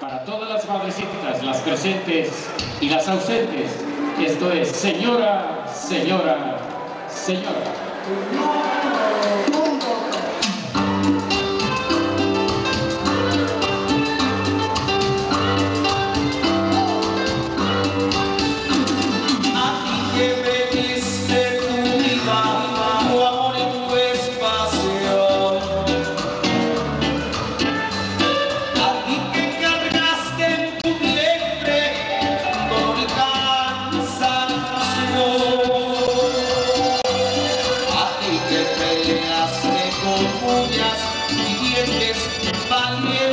Para todas las madrecitas, las presentes y las ausentes, esto es Señora, Señora, Señora. Bang